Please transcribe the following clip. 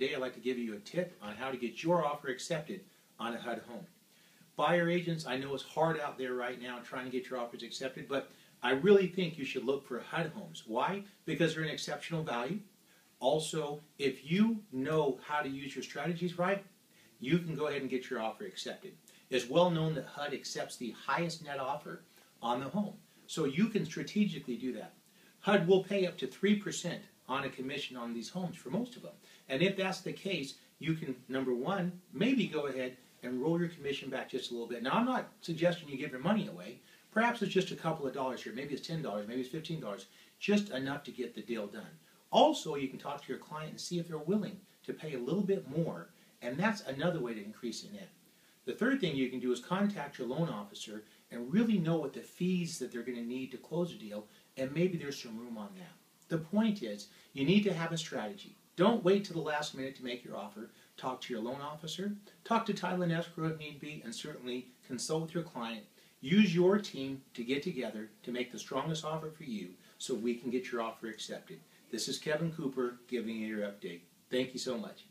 Today I'd like to give you a tip on how to get your offer accepted on a HUD home. Buyer agents, I know it's hard out there right now trying to get your offers accepted, but I really think you should look for HUD homes. Why? Because they're an exceptional value. Also, if you know how to use your strategies right, you can go ahead and get your offer accepted. It's well known that HUD accepts the highest net offer on the home. So you can strategically do that. HUD will pay up to 3% on a commission on these homes for most of them. And if that's the case, you can, number one, maybe go ahead and roll your commission back just a little bit. Now, I'm not suggesting you give your money away. Perhaps it's just a couple of dollars here. Maybe it's $10, maybe it's $15, just enough to get the deal done. Also, you can talk to your client and see if they're willing to pay a little bit more, and that's another way to increase net. The third thing you can do is contact your loan officer and really know what the fees that they're going to need to close a deal, and maybe there's some room on that. The point is, you need to have a strategy. Don't wait till the last minute to make your offer. Talk to your loan officer, talk to title and escrow if need be, and certainly consult with your client. Use your team to get together to make the strongest offer for you so we can get your offer accepted. This is Kevin Cooper giving you your update. Thank you so much.